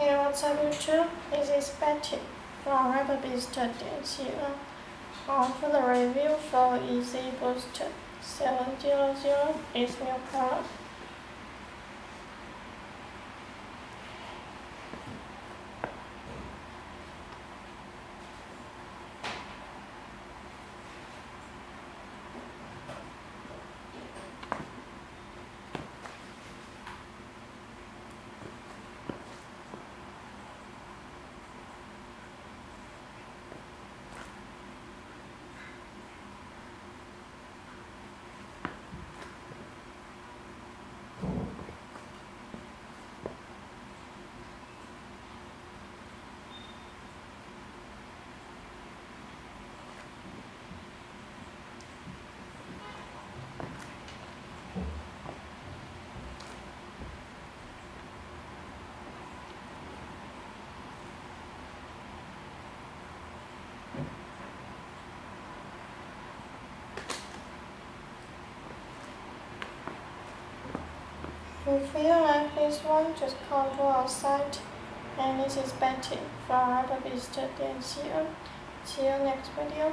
What's up YouTube? This is Betty from RepBeast 点七 N. Um, for the review for Yeezy Boost 700 is new product. If you feel like this one, just come to our site. And this is Betty from RepBeast 点七 N. See you next video.